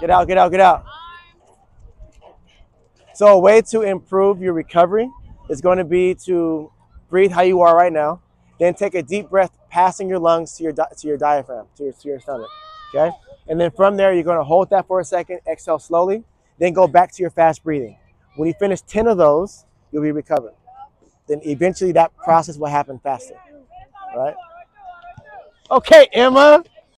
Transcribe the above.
Get out, get out, get out. So a way to improve your recovery is going to be to breathe how you are right now. Then take a deep breath, passing your lungs to your to your diaphragm, to your, to your stomach. Okay, and then from there you're going to hold that for a second, exhale slowly, then go back to your fast breathing. When you finish ten of those, you'll be recovered. Then eventually that process will happen faster. Right? Okay, Emma.